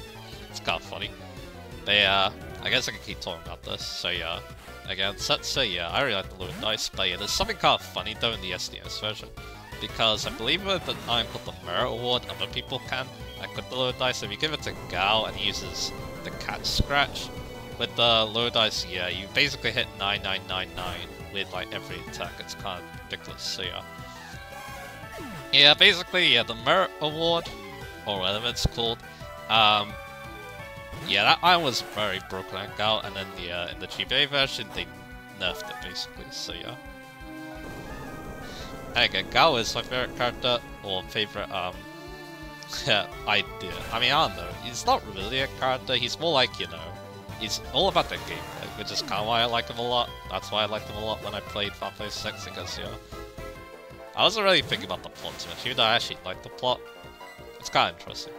Speaker 1: It's kind of funny. But yeah, I guess I can keep talking about this, so yeah. Again, so yeah, I really like the Lure Dice, but yeah, there's something kind of funny though in the SNES version. Because I believe the item called the Merit Award, other people can Like with the low dice, if you give it to Gau and he uses the cat scratch, with the low dice, yeah, you basically hit 9999 with like every attack. It's kind of ridiculous, so yeah. Yeah, basically, yeah, the Merit Award, or whatever it's called, um, yeah, that iron was very broken Gau, and then the uh, in the GBA version, they nerfed it basically, so yeah. And again, Gau is my favorite character, or favorite, um, idea. I mean, I don't know, he's not really a character, he's more like, you know, he's all about the gameplay, which is kind of why I like him a lot. That's why I liked him a lot when I played Final Fantasy 6, because, know, I wasn't really thinking about the plot too much, even though I actually like the plot. It's kind of interesting.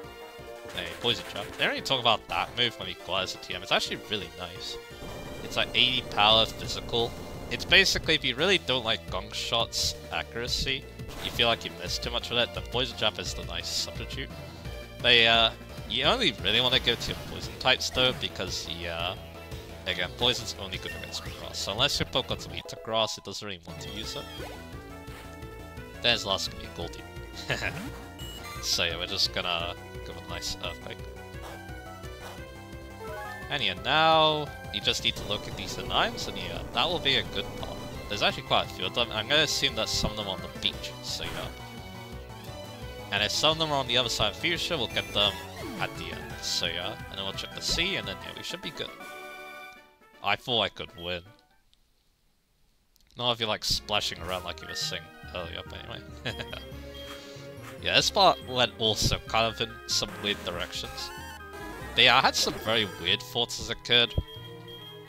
Speaker 1: Hey, Poison Jab. They don't even talk about that move when he glides a TM. It's actually really nice. It's like 80 power physical. It's basically, if you really don't like Gunk Shot's accuracy, you feel like you missed too much with it, the Poison Jab is the nice substitute. But uh, you only really want to go to Poison types though, because uh, again, Poison's only good against Grass. So unless your Pokemon's weak to Grass, it doesn't really want to use it. Then his last gonna be Goldie. so yeah, we're just gonna give a nice Earthquake. And yeah, now you just need to look at these knives, and yeah, that will be a good part. There's actually quite a few of them. I'm gonna assume that some of them are on the beach, so yeah. And if some of them are on the other side of Fuchsia, we'll get them at the end, so yeah. And then we'll check the sea, and then yeah, we should be good. I thought I could win. Not if you're like splashing around like you were saying earlier, but anyway. yeah, this part went also kind of in some weird directions. But yeah, I had some very weird thoughts as a kid.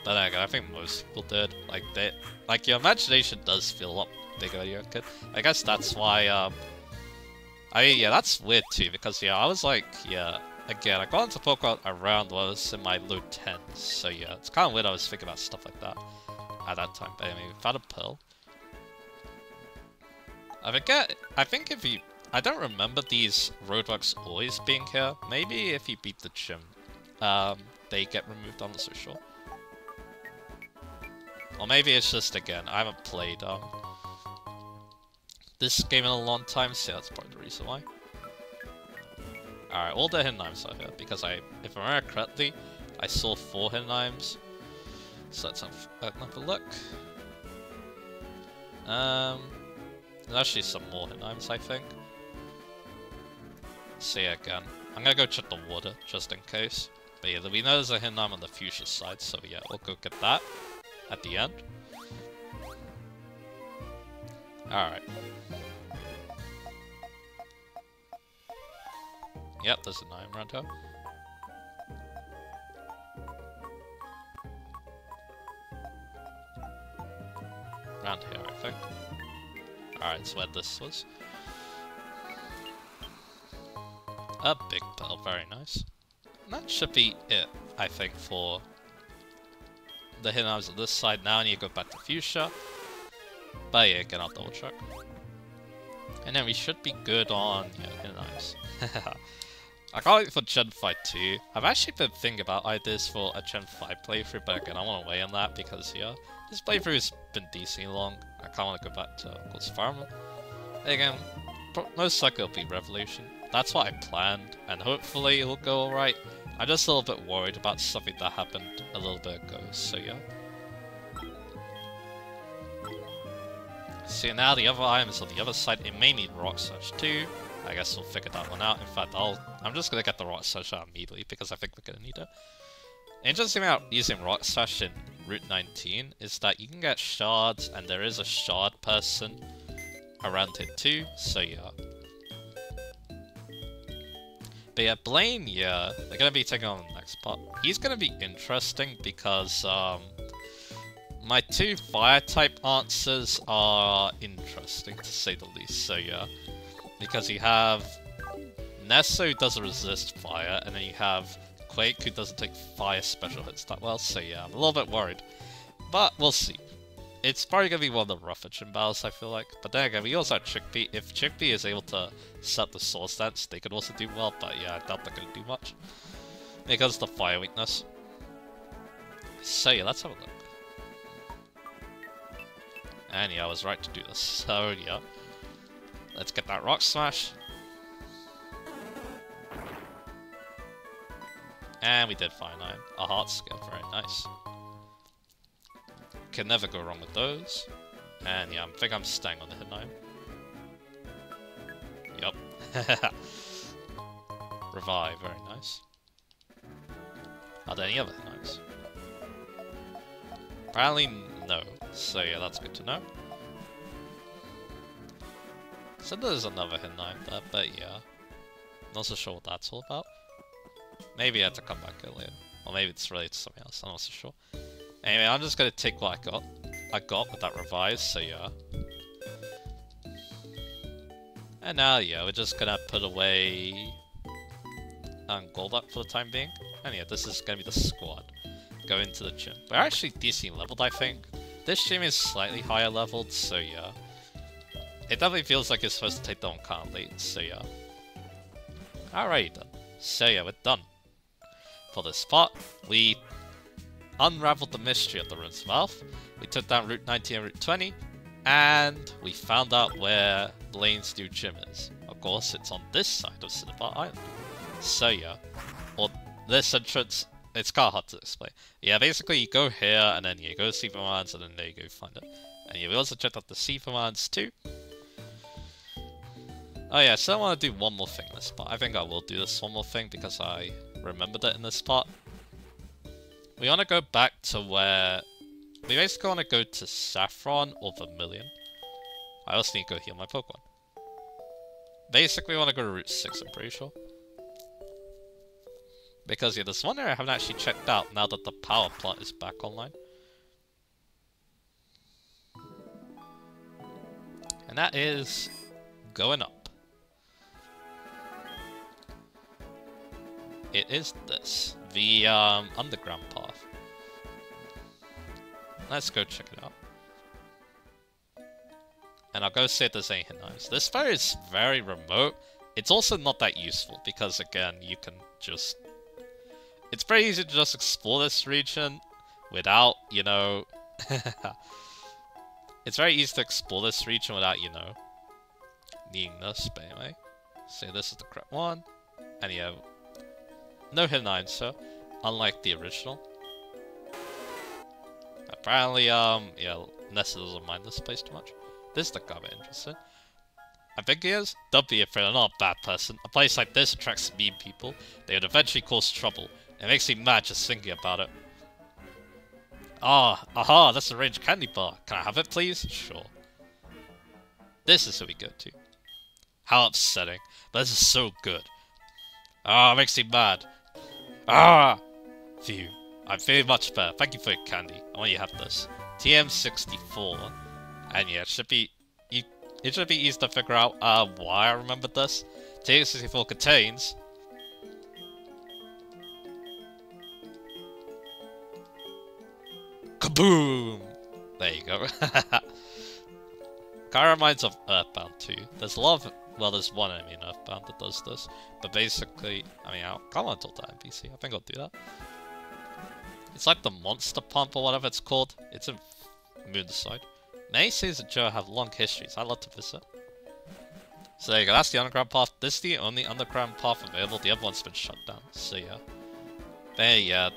Speaker 1: But again, I think most people did. Like they, like your imagination does feel a lot bigger when you're a kid. I guess that's why. Um, I mean, yeah, that's weird too because yeah, I was like, yeah, again, I got into Pokemon around when I was in my low tens. So yeah, it's kind of weird. I was thinking about stuff like that at that time. But anyway, we found a pearl. I forget. I think if you, I don't remember these roadblocks always being here. Maybe if you beat the gym, um, they get removed. I'm not so sure. Or maybe it's just, again, I haven't played um, this game in a long time, so that's probably the reason why. Alright, all the hidden knives are here, because I, if I remember correctly, I saw four hidden knives. So let's have, have a look. Um, there's actually some more hidden knives, I think. See again. I'm gonna go check the water, just in case. But yeah, we know there's a hidden knife on the fuchsia side, so yeah, we'll go get that at the end. Alright. Yep, there's a nine around here. Around here, I think. Alright, so where this was. A big bell, very nice. that should be it, I think, for the hidden items on this side. Now I need to go back to Fuchsia. But yeah, again, I'll double check. And then we should be good on yeah, hidden items. I can't wait for Gen 5 2. I've actually been thinking about ideas for a Gen 5 playthrough, but again, I want to wait on that because, yeah, this playthrough has been decently long. I kind of want to go back to, course, Farm. Again, most likely it'll be Revolution. That's what I planned, and hopefully it'll go alright. I'm just a little bit worried about something that happened a little bit ago, so yeah. See, now the other items on the other side, it may need Rock Surge too. I guess we'll figure that one out. In fact, I'll, I'm just gonna get the Rock Surge out immediately because I think we're gonna need it. Interesting about using Rock Slash in Route 19 is that you can get shards, and there is a shard person around it too, so yeah. But yeah, Blaine, yeah, they're gonna be taking on the next part. He's gonna be interesting because, um, my two fire-type answers are interesting, to say the least, so yeah. Because you have Nessa who doesn't resist fire, and then you have Quake who doesn't take fire special hits that well, so yeah, I'm a little bit worried. But we'll see. It's probably going to be one of the rougher gym battles, I feel like. But then again, we also have Chickpea. If Chickpea is able to set the Swords Dance, they could also do well. But yeah, I doubt they're going to do much. Because the fire weakness. So yeah, let's have a look. And yeah, I was right to do this. So yeah. Let's get that Rock Smash. And we did find a Heart Scale, very nice. Can never go wrong with those. And yeah, I think I'm staying on the Hidden Yup. Revive, very nice. Are there any other knives? Apparently no, so yeah, that's good to know. So there's another hidden knife there, but yeah. Not so sure what that's all about. Maybe I have to come back earlier. Or maybe it's related to something else, I'm not so sure. Anyway, I'm just gonna take what I got. I got with that Revive, so yeah. And now, yeah, we're just gonna put away um, gold up for the time being. And yeah, this is gonna be the squad. Go into the gym. We're actually decently leveled, I think. This gym is slightly higher leveled, so yeah. It definitely feels like it's supposed to take down of so yeah. Alright. So yeah, we're done. For this part, we unraveled the mystery of the Ruins of Alph, we took down Route 19 and Route 20, and we found out where Blaine's new gym is. Of course, it's on this side of Cinnabar Island. So yeah, or this entrance, it's kind of hard to explain. Yeah, basically you go here, and then you go to Superman's, and then there you go find it. And you also checked out the Superman's too. Oh yeah, so I want to do one more thing in this part. I think I will do this one more thing because I remembered it in this part. We want to go back to where... We basically want to go to Saffron or Vermilion. I also need to go heal my Pokemon. Basically, we want to go to Route 6, I'm pretty sure. Because, yeah, there's one area I haven't actually checked out now that the power plant is back online. And that is going up. It is this, the um, underground path. Let's go check it out. And I'll go see if there's anything nice. This fair is very remote. It's also not that useful because, again, you can just it's very easy to just explore this region without, you know... it's very easy to explore this region without, you know, needing this, but anyway. So this is the correct one. And have no hidden answer, unlike the original. Apparently, um, yeah, Nessa doesn't mind this place too much. This is the guy interested. I think he is. Don't be afraid, I'm not a bad person. A place like this attracts mean people. They would eventually cause trouble. It makes me mad just thinking about it. Ah, aha, that's a Rage Candy Bar. Can I have it, please? Sure. This is who we go to. How upsetting. But this is so good. Ah, it makes me mad. Ah! Phew. I'm feeling much better. Thank you for your candy. I want you to have this. TM64. And yeah, it should be... It should be easy to figure out uh, why I remembered this. TM64 contains Kaboom! There you go. Kind of reminds of Earthbound too. There's a lot of, well, there's one enemy in Earthbound that does this, but basically, I mean, I can't want to talk to NPC. I think I'll do that. It's like the Monster Pump or whatever it's called. It's in Moonside. Many cities in Johto have long histories. I'd love to visit. So there you go. That's the underground path. This is the only underground path available. The other one's been shut down. So yeah. There, yeah.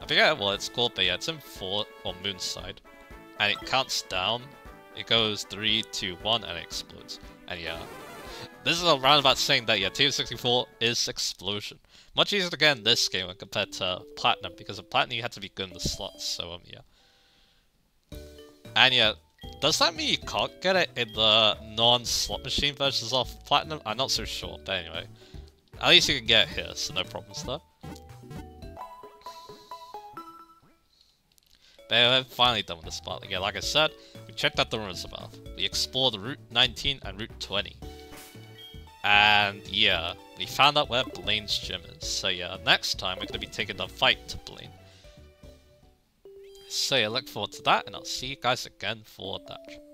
Speaker 1: I forget what it's called, but yeah, it's in Fort or Moonside. And it counts down. It goes 3, 2, 1, and it explodes. And yeah. This is a roundabout saying that, yeah, TM64 is Explosion. Much easier to get in this game compared to Platinum, because in Platinum you had to be good in the slots, so um, yeah. And yeah, does that mean you can't get it in the non-slot machine versions of Platinum? I'm not so sure, but anyway. At least you can get it here, so no problems there. But finally done with this part. Again, like I said, we checked out the ruins above. We explored Route 19 and Route 20. And yeah, we found out where Blaine's gym is. So yeah, next time we're going to be taking the fight to Blaine. So yeah, look forward to that, and I'll see you guys again for that.